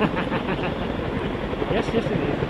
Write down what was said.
yes, yes it is.